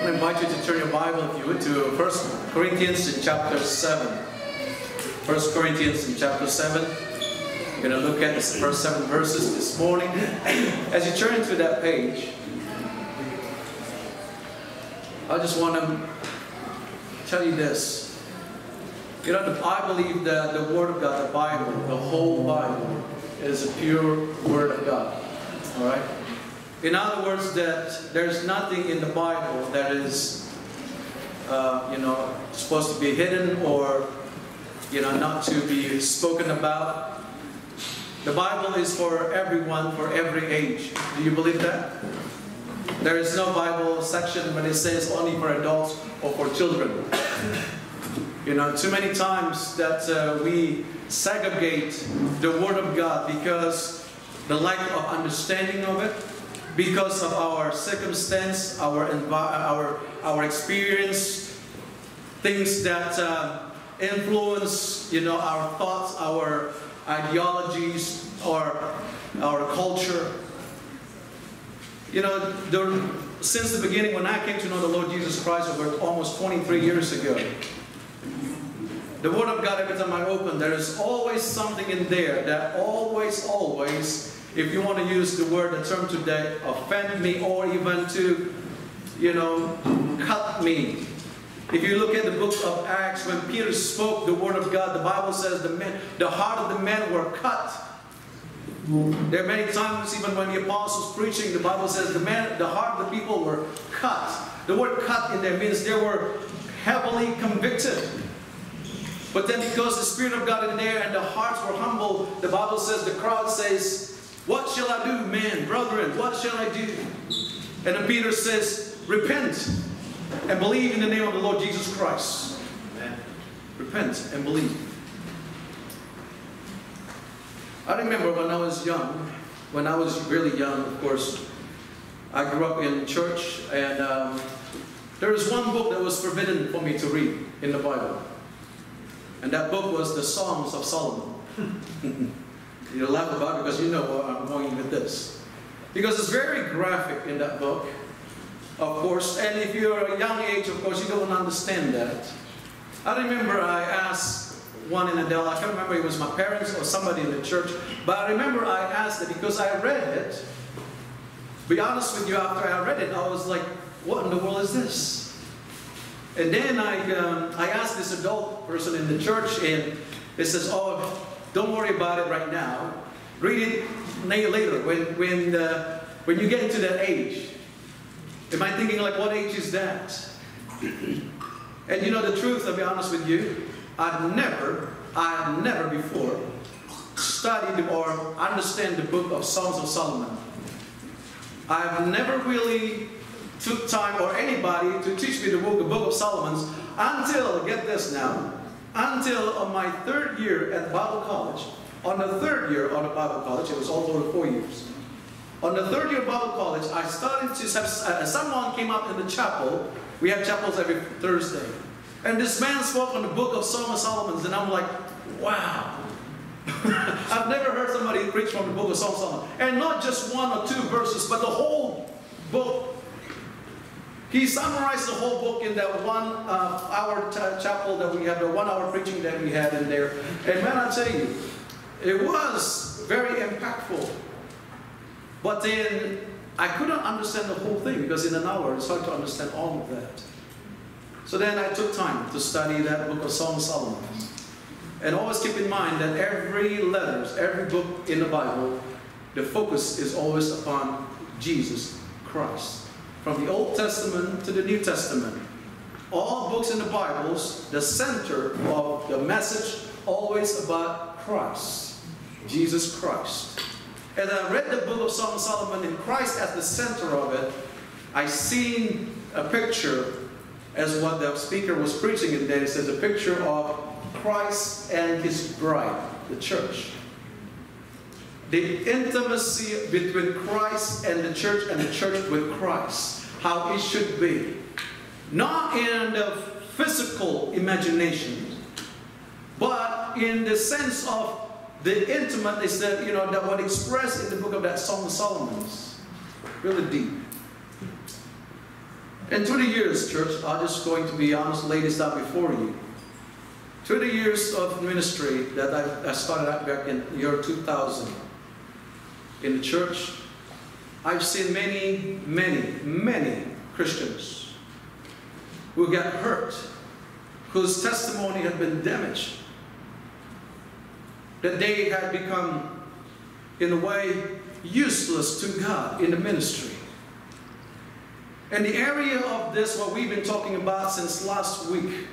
I invite you to turn your Bible, if you would, to 1 Corinthians in chapter 7. 1 Corinthians in chapter 7. We're going to look at the first seven verses this morning. As you turn to that page, I just want to tell you this. You know, I believe that the Word of God, the Bible, the whole Bible, is a pure Word of God. All right? In other words, that there's nothing in the Bible that is, uh, you know, supposed to be hidden or, you know, not to be spoken about. The Bible is for everyone, for every age. Do you believe that? There is no Bible section when it says only for adults or for children. You know, too many times that uh, we segregate the Word of God because the lack of understanding of it, because of our circumstance, our our our experience, things that uh, influence, you know, our thoughts, our ideologies, or our culture. You know, since the beginning, when I came to know the Lord Jesus Christ over almost 23 years ago, the Word of God, every time I open, there is always something in there that always, always, if you want to use the word, the term today, offend me or even to, you know, cut me. If you look at the book of Acts, when Peter spoke the Word of God, the Bible says the men, the heart of the men were cut. There are many times, even when the apostles preaching, the Bible says the man, the heart of the people were cut. The word cut in there means they were heavily convicted. But then because the Spirit of God in there and the hearts were humble, the Bible says, the crowd says, What shall I do, men, brethren? What shall I do? And then Peter says, Repent and believe in the name of the Lord Jesus Christ. Amen. Repent and believe. I remember when I was young, when I was really young, of course, I grew up in church, and um, there was one book that was forbidden for me to read in the Bible. And that book was the Songs of Solomon. you laugh about it because you know where I'm going with this. Because it's very graphic in that book, of course. And if you're a young age, of course, you don't understand that. I remember I asked one in Adela, I can't remember it was my parents or somebody in the church, but I remember I asked it because I read it. Be honest with you, after I read it, I was like, what in the world is this? And then I, um, I asked this adult person in the church, and it says, "Oh, don't worry about it right now. Read it later when when uh, when you get into that age." Am I thinking like, what age is that? and you know the truth. I'll be honest with you. I've never, I've never before studied or understand the book of Songs of Solomon. I've never really took time or anybody to teach me the book, the book of Solomon's until, get this now, until on my third year at Bible college. On the third year on the Bible college, it was all over four years. On the third year of Bible college, I started to, uh, someone came up in the chapel. We have chapels every Thursday. And this man spoke on the book of Song of Solomon's, and I'm like, wow. I've never heard somebody preach from the book of Song of Solomon. And not just one or two verses, but the whole book he summarized the whole book in that one uh, hour chapel that we had, the one hour preaching that we had in there. And man, I tell you, it was very impactful. But then I couldn't understand the whole thing because in an hour it's hard to understand all of that. So then I took time to study that book of Song of Solomon. And always keep in mind that every letters, every book in the Bible, the focus is always upon Jesus Christ. From the Old Testament to the New Testament. All books in the Bibles, the center of the message always about Christ, Jesus Christ. As I read the book of Song Solomon and Christ at the center of it, I seen a picture as what the speaker was preaching in there. It says a picture of Christ and his bride, the church the intimacy between Christ and the church and the church with Christ, how it should be. Not in the physical imagination, but in the sense of the intimate, they said, you know, that what expressed in the book of that Song of Solomon's. Really deep. Through the years, church, I'm just going to be honest, this out before you. Through the years of ministry that I, started out back in year 2000 in the church, I've seen many, many, many Christians who got hurt, whose testimony had been damaged, that they had become, in a way, useless to God in the ministry. And the area of this, what we've been talking about since last week,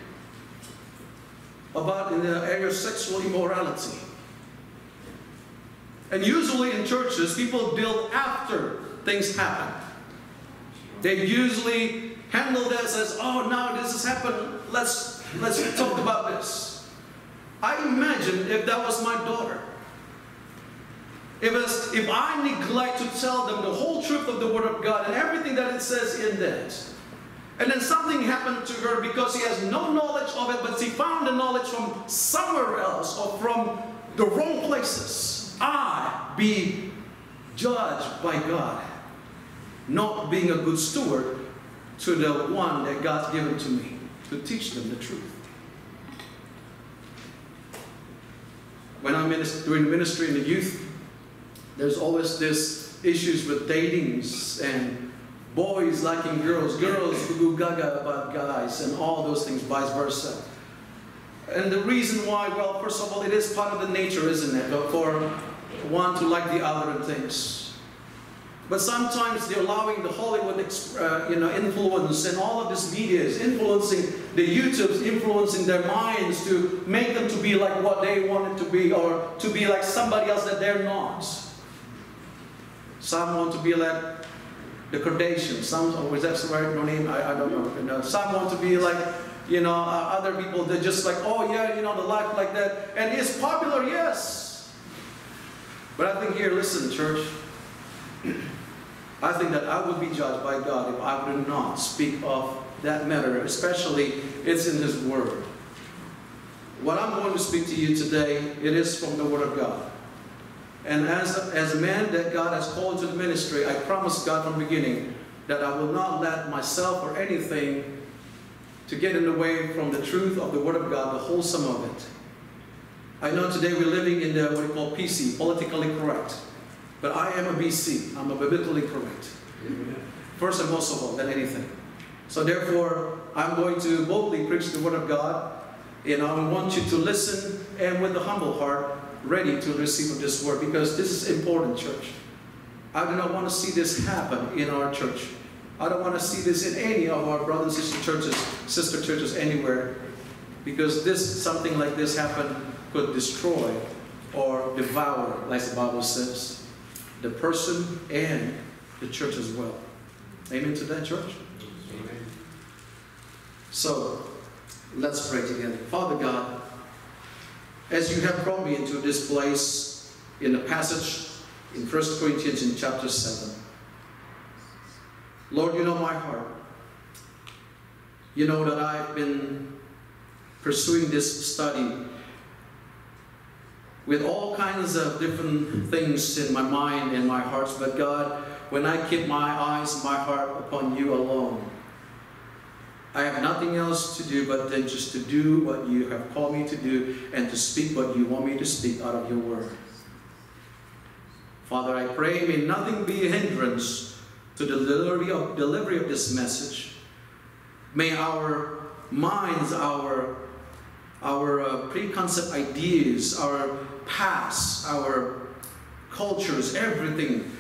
about in the area of sexual immorality. And usually in churches, people build after things happen. They usually handle this as, oh, now this has happened. Let's let's talk about this. I imagine if that was my daughter. If, if I neglect to tell them the whole truth of the Word of God and everything that it says in that, and then something happened to her because she has no knowledge of it, but she found the knowledge from somewhere else or from the wrong places, I be judged by God, not being a good steward to the one that God's given to me to teach them the truth. When I'm doing ministry in the youth, there's always this issues with datings and boys liking girls, girls who go gaga about guys, and all those things, vice versa. And the reason why, well, first of all, it is part of the nature, isn't it, for one to like the other and things. But sometimes they're allowing the Hollywood uh, you know, influence and all of this media is influencing the YouTubes, influencing their minds to make them to be like what they wanted to be or to be like somebody else that they're not. Some want to be like the Kardashians. Some, oh, is that the right name? I, I don't know. Know. Some want to be like, you know, uh, other people. They're just like, oh yeah, you know, the life like that. And it's popular, yes. But I think here, listen, church. I think that I would be judged by God if I would not speak of that matter, especially it's in His Word. What I'm going to speak to you today, it is from the Word of God. And as a, as a man that God has called to the ministry, I promise God from the beginning that I will not let myself or anything to get in the way from the truth of the Word of God, the wholesome of it. I know today we're living in the what we call PC, politically correct. But I am a BC. I'm a biblically correct. First and most of all, than anything. So therefore, I'm going to boldly preach the Word of God. And I want you to listen and with a humble heart, ready to receive this Word. Because this is important, church. I do not want to see this happen in our church. I don't want to see this in any of our brothers and sister churches, sister churches anywhere. Because this, something like this happen could destroy or devour, like the Bible says the person and the church as well. Amen to that, church? Amen. So, let's pray together. Father God, as you have brought me into this place in the passage in 1 Corinthians in chapter 7, Lord, you know my heart. You know that I've been pursuing this study with all kinds of different things in my mind and my heart. But God, when I keep my eyes and my heart upon you alone, I have nothing else to do but then just to do what you have called me to do and to speak what you want me to speak out of your word. Father, I pray may nothing be a hindrance to the delivery of, delivery of this message. May our minds, our, our uh, preconceived ideas, our past, our cultures, everything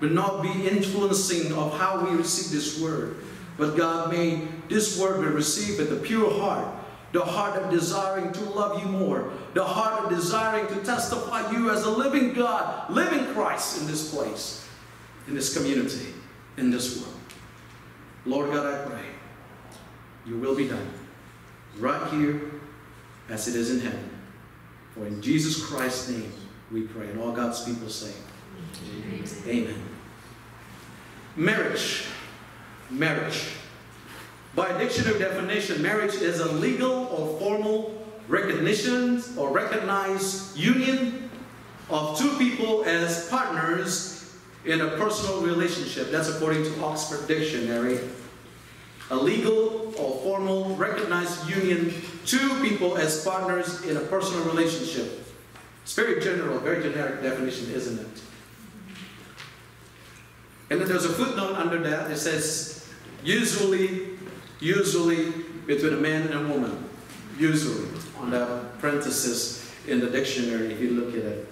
will not be influencing of how we receive this word. But God, may this word be received with a pure heart, the heart of desiring to love you more, the heart of desiring to testify you as a living God, living Christ in this place, in this community, in this world. Lord God, I pray, your will be done, right here as it is in heaven. For in Jesus Christ's name we pray. And all God's people say, Amen. Amen. Marriage. Marriage. By dictionary definition, marriage is a legal or formal recognition or recognized union of two people as partners in a personal relationship. That's according to Oxford Dictionary. A legal or formal recognized union, two people as partners in a personal relationship. It's very general, very generic definition, isn't it? And then there's a footnote under that. It says, usually, usually between a man and a woman. Usually, on that parenthesis in the dictionary, if you look at it.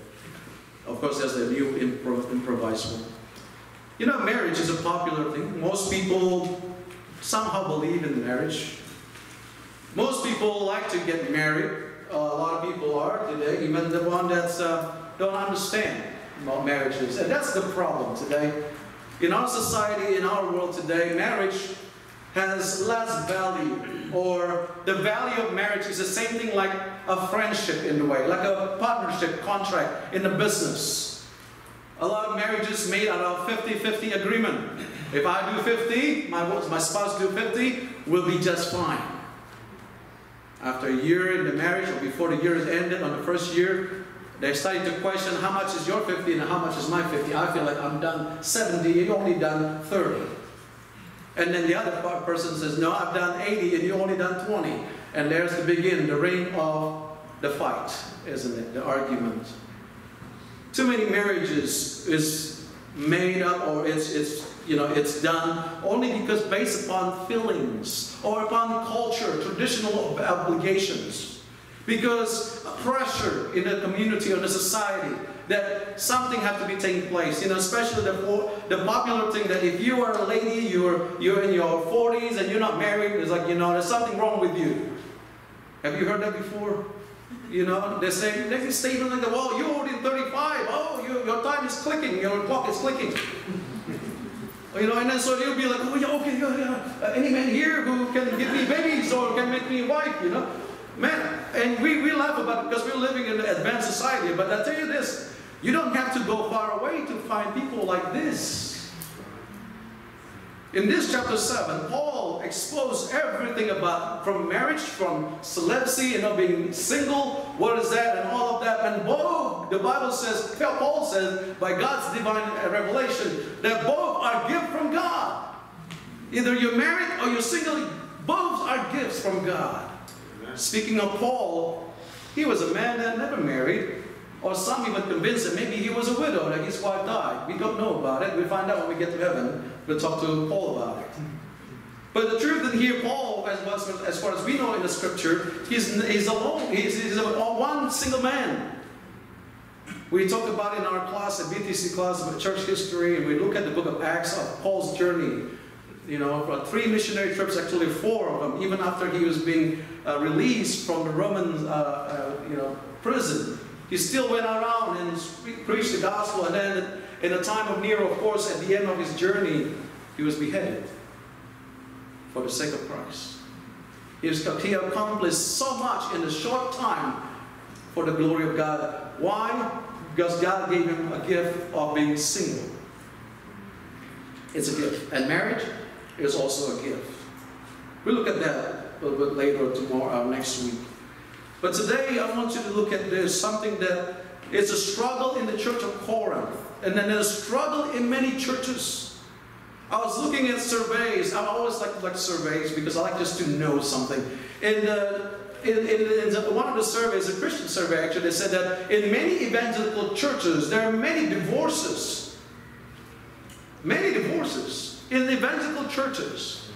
Of course, there's the new impro- improvised one. You know, marriage is a popular thing. Most people somehow believe in marriage. Most people like to get married. Uh, a lot of people are today, even the one that uh, don't understand about marriages. And that's the problem today. In our society, in our world today, marriage has less value, or the value of marriage is the same thing like a friendship in a way, like a partnership contract in a business. A lot of marriages made out of 50-50 agreement. If I do 50, my, my spouse do 50, we'll be just fine. After a year in the marriage, or before the year is ended, on the first year, they're starting to question how much is your 50 and how much is my 50. I feel like I'm done 70, you only done 30. And then the other person says, no, I've done 80 and you only done 20. And there's the begin, the reign of the fight, isn't it? The argument. Too many marriages is made up or it's, it's you know, it's done only because based upon feelings or upon culture, traditional obligations. Because pressure in the community or the society that something has to be taking place. You know, especially the, the popular thing that if you are a lady, you're, you're in your 40s and you're not married, it's like, you know, there's something wrong with you. Have you heard that before? You know, they say, can statement like, well, you're already 35. Oh, you, your time is clicking, your clock is clicking. You know, and then so you'll be like, oh yeah, okay, yeah, yeah. Uh, any man here who can give me babies or can make me a wife, you know? Man, and we, we laugh about it because we're living in an advanced society. But I tell you this, you don't have to go far away to find people like this. In this chapter 7, Paul exposed everything about from marriage, from celibacy, you know, being single, what is that, and all of that. And both, the Bible says, Paul says, by God's divine revelation, that both are gifts from God. Either you're married or you're single, both are gifts from God. Speaking of Paul, he was a man that never married. Or some even convinced that maybe he was a widow, that his wife died. We don't know about it. We'll find out when we get to heaven. We'll talk to Paul about it. But the truth is here, Paul, as, as far as we know in the scripture, he's, he's alone. He's, he's a, one single man. We talk about in our class, at BTC class, about church history, and we look at the book of Acts of Paul's journey. You know, three missionary trips, actually four of them, even after he was being uh, released from the Roman, uh, uh, you know, prison. He still went around and preached the gospel. And then in the time of Nero, of course, at the end of his journey, he was beheaded for the sake of Christ. He, was, he accomplished so much in a short time for the glory of God. Why? Because God gave him a gift of being single. It's a gift. And marriage is also a gift. We'll look at that a little bit later tomorrow, uh, next week. But today I want you to look at this, something that is a struggle in the church of Corinth. And then there's a struggle in many churches. I was looking at surveys. I always like, like surveys because I like just to know something. And uh, in, in, in, one of the surveys, a Christian survey actually, they said that in many evangelical churches, there are many divorces. Many divorces in the evangelical churches.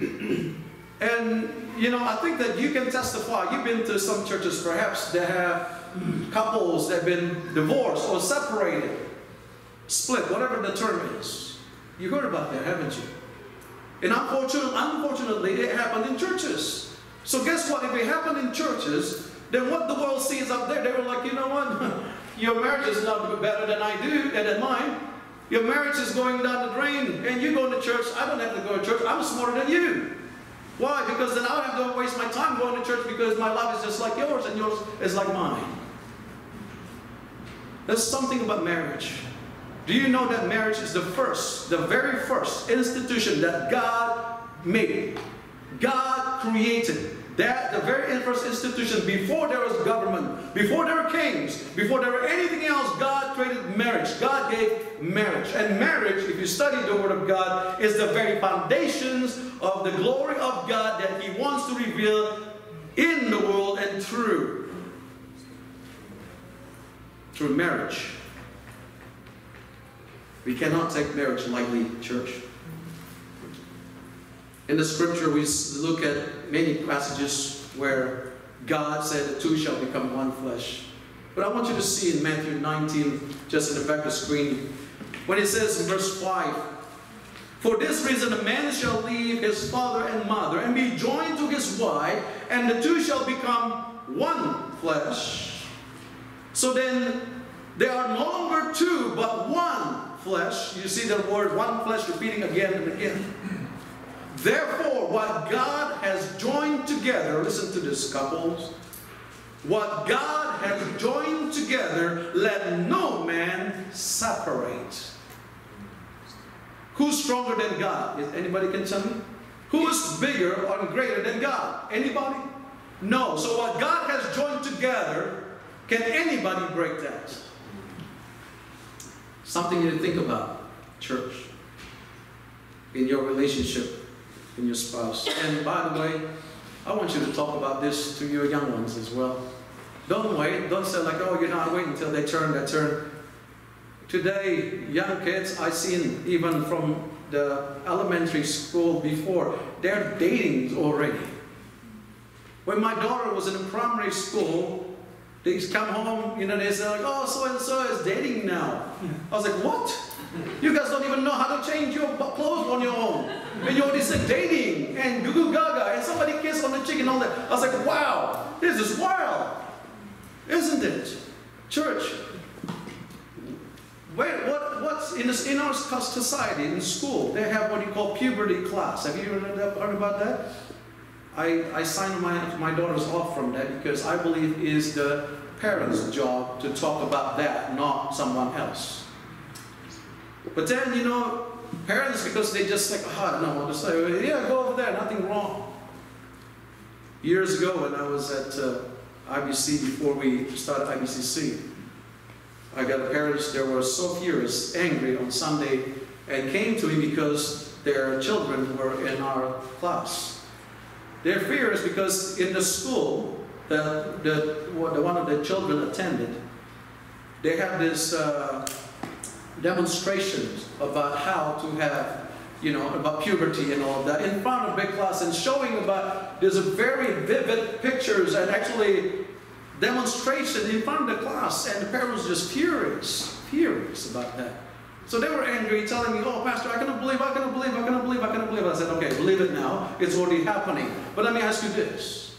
and you know, I think that you can testify. You've been to some churches perhaps that have couples that have been divorced or separated, split, whatever the term is. You heard about that, haven't you? And unfortunately, unfortunately, it happened in churches. So guess what? If it happened in churches, then what the world sees up there, they were like, you know what? Your marriage is not better than I do than mine. Your marriage is going down the drain, and you go to church. I don't have to go to church. I'm smarter than you. Why? Because then I don't have to waste my time going to church because my life is just like yours and yours is like mine. There's something about marriage. Do you know that marriage is the first, the very first institution that God made? God created. That the very first institution, before there was government, before there were kings, before there were anything else, God created marriage. God gave marriage. And marriage, if you study the Word of God, is the very foundations of the glory of God that He wants to reveal in the world and through. Through marriage. We cannot take marriage lightly, church. In the scripture, we look at many passages where God said the two shall become one flesh. But I want you to see in Matthew 19, just in the back of the screen, when it says in verse 5, For this reason a man shall leave his father and mother and be joined to his wife, and the two shall become one flesh. So then, they are no longer two, but one flesh. You see the word one flesh repeating again and again. Therefore, what God has joined together, listen to this, couples. What God has joined together, let no man separate. Who's stronger than God? If anybody can tell me? Who is bigger or greater than God? Anybody? No. So what God has joined together, can anybody break that? Something you to think about, church, in your relationship in your spouse. And by the way, I want you to talk about this to your young ones as well. Don't wait. Don't say like, oh, you're not waiting until they turn that turn. Today, young kids, I've seen even from the elementary school before, they're dating already. When my daughter was in primary school, they come home, you know, they say like, oh, so and so is dating now. I was like, what? You guys don't even know how to change your clothes on your own. And you already said dating and goo gaga and somebody kiss on the cheek and all that. I was like, wow, this is wild. Isn't it? Church, where, what, what's in, this, in our society, in school, they have what you call puberty class. Have you heard about that? I, I signed my, my daughters off from that because I believe it is the parents' job to talk about that, not someone else. But then, you know, parents, because they just like, oh, I don't know what to say. Yeah, go over there, nothing wrong. Years ago when I was at uh, IBC, before we started IBCC, I got parents that were so furious, angry on Sunday, and came to me because their children were in our class. Their fear is because in the school that the one of the children attended, they have this uh, demonstrations about how to have, you know, about puberty and all of that in front of big class and showing about, there's a very vivid pictures and actually demonstration in front of the class and the parents just furious, furious about that. So they were angry, telling me, oh, Pastor, I cannot believe, I cannot believe, I cannot believe, I cannot believe. I said, okay, believe it now. It's already happening. But let me ask you this.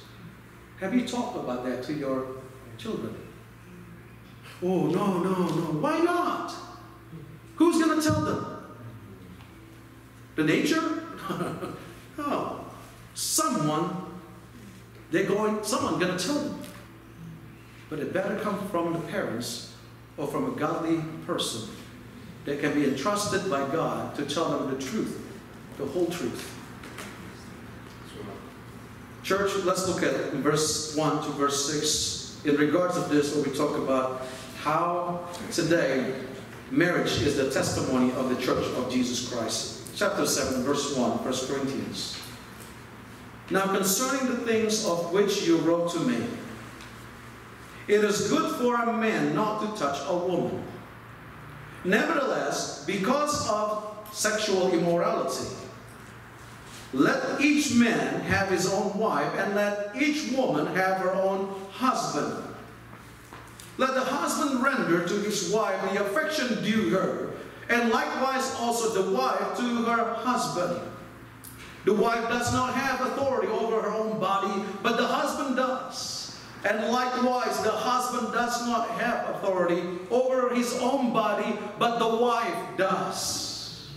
Have you talked about that to your children? Oh, no, no, no. Why not? Who's going to tell them? The nature? no. Oh, someone, they're going, someone going to tell them. But it better come from the parents or from a godly person that can be entrusted by God to tell them the truth, the whole truth. Church, let's look at verse 1 to verse 6. In regards of this, where we talk about how today Marriage is the testimony of the church of Jesus Christ. Chapter 7, verse 1, 1 Corinthians. Now concerning the things of which you wrote to me, it is good for a man not to touch a woman. Nevertheless, because of sexual immorality, let each man have his own wife, and let each woman have her own husband. Let the husband render to his wife the affection due her, and likewise also the wife to her husband. The wife does not have authority over her own body, but the husband does. And likewise, the husband does not have authority over his own body, but the wife does.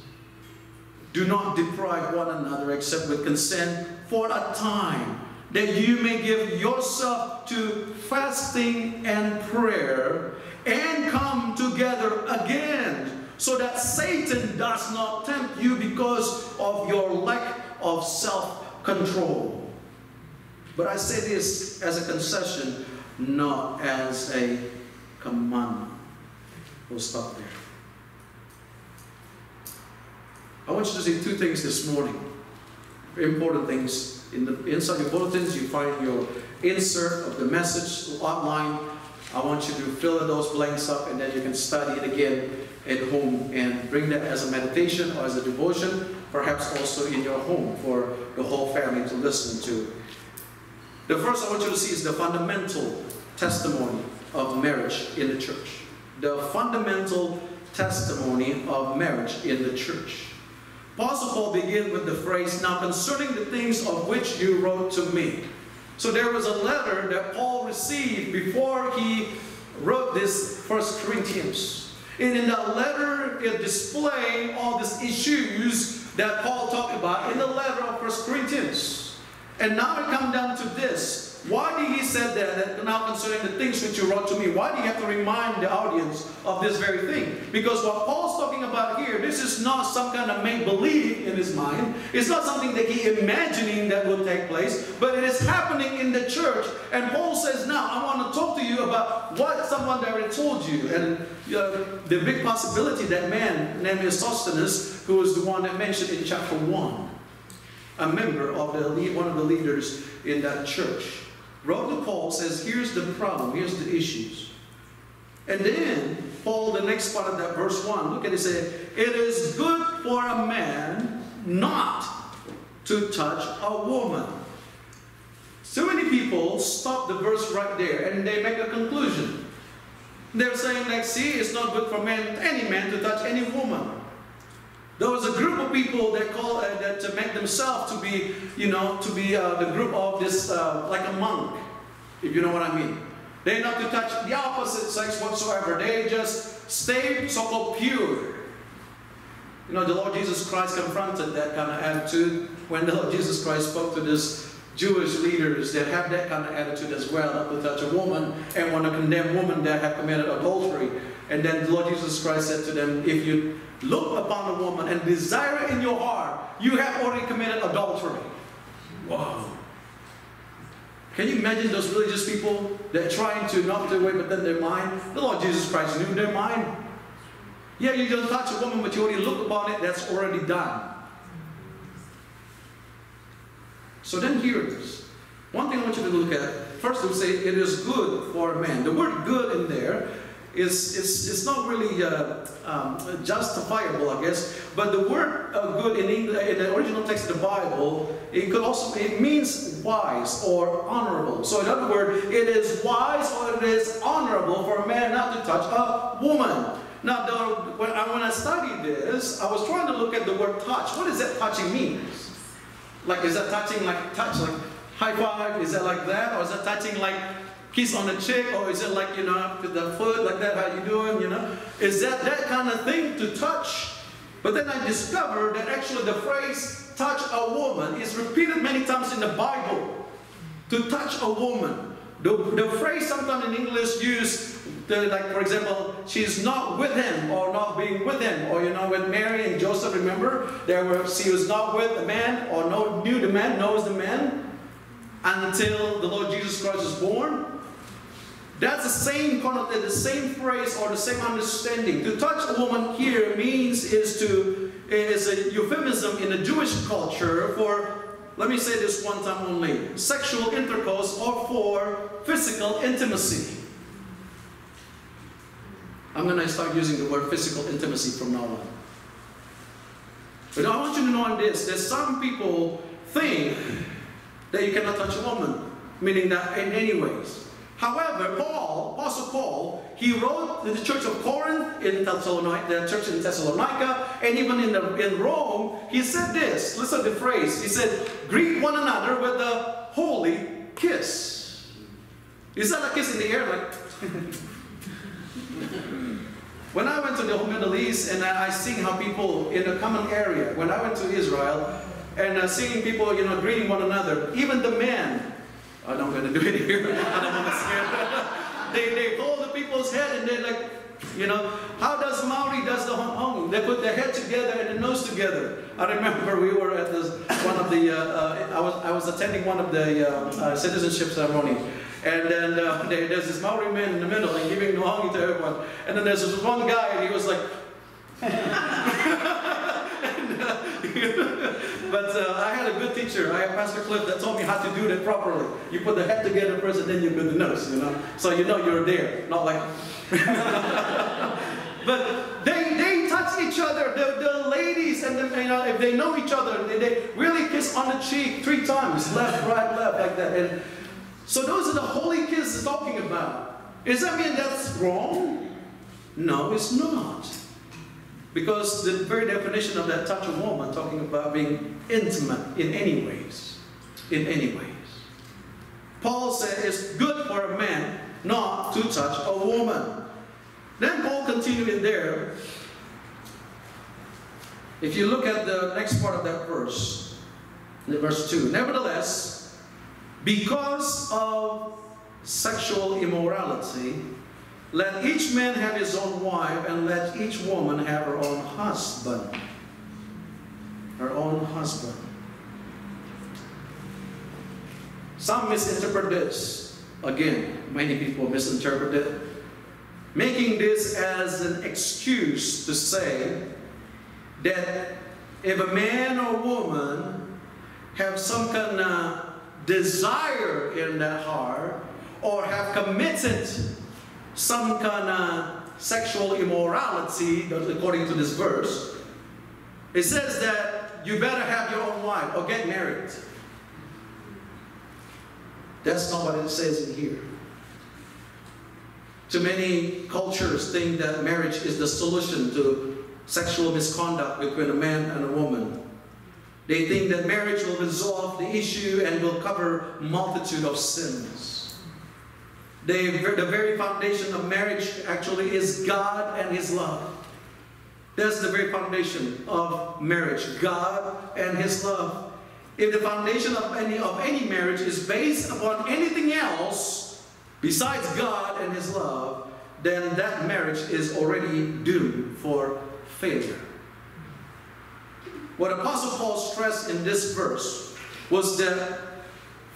Do not deprive one another except with consent for a time that you may give yourself to fasting and prayer and come together again so that Satan does not tempt you because of your lack of self-control. But I say this as a concession, not as a commandment. We'll stop there. I want you to see two things this morning. Important things. In the inside your bulletins, you find your insert of the message outline. I want you to fill in those blanks up and then you can study it again at home and bring that as a meditation or as a devotion, perhaps also in your home for the whole family to listen to. The first I want you to see is the fundamental testimony of marriage in the church. The fundamental testimony of marriage in the church. Apostle Paul begins with the phrase, Now concerning the things of which you wrote to me. So there was a letter that Paul received before he wrote this First Corinthians. And in that letter, it displayed all these issues that Paul talked about in the letter of First Corinthians. And now it comes down to this. Why did he say that, now concerning the things which you wrote to me? Why do you have to remind the audience of this very thing? Because what Paul's talking about here, this is not some kind of make-believe in his mind. It's not something that he imagining that will take place, but it is happening in the church. And Paul says, now, I want to talk to you about what someone already told you. And the big possibility that man named Sosthenes, who was the one that mentioned in chapter 1, a member of the one of the leaders in that church wrote to Paul, says, here's the problem, here's the issues. And then, Paul, the next part of that verse 1, look at it, say, it is good for a man not to touch a woman. So many people stop the verse right there and they make a conclusion. They're saying like, see, it's not good for man, any man to touch any woman. There was a group of people that call uh, that to make themselves to be, you know, to be uh, the group of this uh, like a monk, if you know what I mean. They not to touch the opposite sex whatsoever. They just stay so-called pure. You know, the Lord Jesus Christ confronted that kind of attitude when the Lord Jesus Christ spoke to this Jewish leaders that have that kind of attitude as well, not to touch a woman and want to condemn women that have committed adultery. And then the Lord Jesus Christ said to them, if you look upon a woman and desire in your heart, you have already committed adultery. Wow. Can you imagine those religious people that are trying to not their way within their mind? The Lord Jesus Christ knew their mind. Yeah, you don't touch a woman, but you already look upon it, that's already done. So then here it is. One thing I want you to look at, first it say it is good for a man. The word good in there is, is, is not really uh, um, justifiable, I guess. But the word uh, good in, English, in the original text of the Bible, it could also it means wise or honorable. So in other words, it is wise or it is honorable for a man not to touch a woman. Now, the, when, I, when I studied this, I was trying to look at the word touch. What does that touching mean? Like, is that touching like touch, like high five? Is that like that? Or is that touching like kiss on the cheek, or is it like, you know, the foot, like that, how you doing, you know? Is that that kind of thing to touch? But then I discovered that actually the phrase touch a woman is repeated many times in the Bible. To touch a woman. The, the phrase sometimes in English used, the, like for example, she's not with him or not being with him. Or you know, with Mary and Joseph, remember? There were, she was not with the man or no, knew the man, knows the man until the Lord Jesus Christ was born. That's the same connotation, the same phrase or the same understanding. To touch a woman here means is to is a euphemism in the Jewish culture for let me say this one time only sexual intercourse or for physical intimacy. I'm going to start using the word physical intimacy from now on. But I want you to know on this that some people think that you cannot touch a woman, meaning that in any ways. However, Paul, Apostle Paul, he wrote to the church of Corinth in Thessalonica, the church in Thessalonica, and even in, the, in Rome, he said this. Listen to the phrase. He said, greet one another with a holy kiss. Is that a kiss in the air? Like, when I went to the Middle East and I seen how people in a common area, when I went to Israel, and uh, seeing people, you know, greeting one another, even the men, I'm not going to do it here. I don't want to scare them. they, they hold the people's head and they're like, You know, how does Maori does the hongi? They put their head together and the nose together. I remember we were at this, one of the, uh, uh, I, was, I was attending one of the uh, uh citizenship ceremony. And then uh, there's this Maori man in the middle and giving the hongi to everyone. And then there's this one guy and he was like, but uh, I had a good teacher. I had Pastor Cliff that told me how to do that properly. You put the head together first, and then you put the nose. You know, so you know you're there, not like. but they they touch each other. The, the ladies and the, you know if they know each other, they, they really kiss on the cheek three times, left, right, left, like that. And so those are the holy kisses talking about. Does that mean that's wrong? No, it's not. Because the very definition of that touch a woman talking about being intimate in any ways. In any ways. Paul said it's good for a man not to touch a woman. Then Paul continued in there. If you look at the next part of that verse, verse 2. Nevertheless, because of sexual immorality, let each man have his own wife, and let each woman have her own husband. Her own husband. Some misinterpret this. Again, many people misinterpret it, making this as an excuse to say that if a man or woman have some kind of desire in their heart or have committed some kind of sexual immorality, according to this verse, it says that you better have your own wife or get married. That's not what it says in here. Too many cultures think that marriage is the solution to sexual misconduct between a man and a woman. They think that marriage will resolve the issue and will cover multitude of sins. The, the very foundation of marriage actually is God and His love. That's the very foundation of marriage, God and His love. If the foundation of any, of any marriage is based upon anything else besides God and His love, then that marriage is already doomed for failure. What Apostle Paul stressed in this verse was that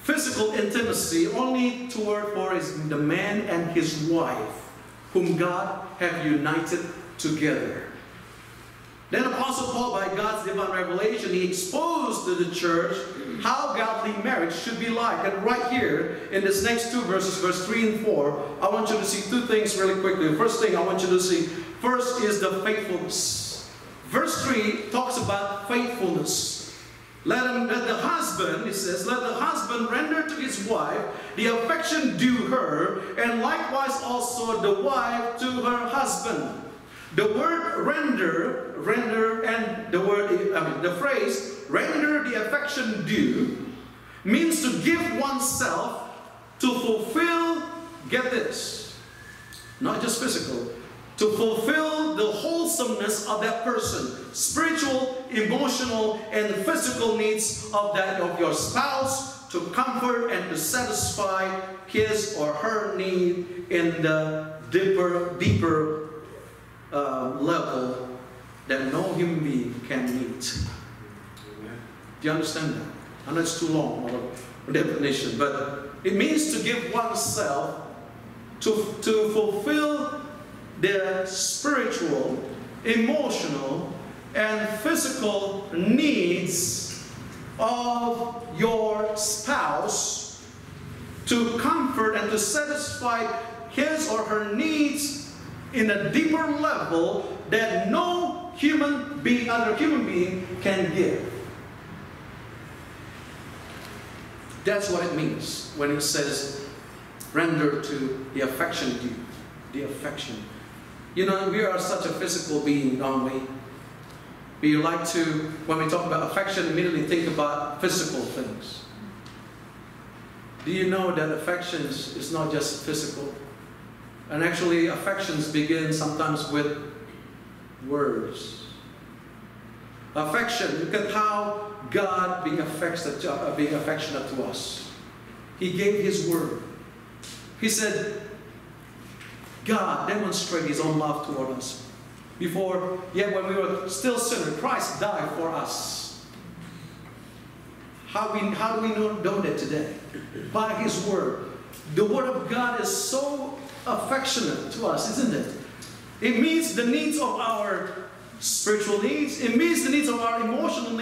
physical intimacy only toward for is the man and his wife, whom God have united together. Then Apostle Paul, by God's divine revelation, he exposed to the church how godly marriage should be like. And right here, in this next two verses, verse 3 and 4, I want you to see two things really quickly. First thing I want you to see, first is the faithfulness. Verse 3 talks about faithfulness. Let, him, let the husband, it says, let the husband render to his wife the affection due her, and likewise also the wife to her husband. The word render, render, and the word, I mean, the phrase render the affection due means to give oneself to fulfill, get this, not just physical, to fulfill the wholesomeness of that person, spiritual, emotional, and physical needs of that of your spouse, to comfort and to satisfy his or her need in the deeper, deeper uh, level that no human being can meet. Do you understand that? I know it's too long of a definition, but it means to give oneself to, to fulfill the spiritual, emotional, and physical needs of your spouse to comfort and to satisfy his or her needs in a deeper level that no human being, other human being can give. That's what it means when it says render to the affection due, the affection you know, we are such a physical being, don't we? We like to, when we talk about affection, immediately think about physical things. Do you know that affections is not just physical? And actually, affections begin sometimes with words. Affection, look at how God being affectionate, uh, being affectionate to us. He gave His word. He said, God demonstrated His own love toward us. Before, yet when we were still sinners, Christ died for us. How, we, how do we know, know that today? By His Word. The Word of God is so affectionate to us, isn't it? It meets the needs of our spiritual needs, it meets the needs of our emotional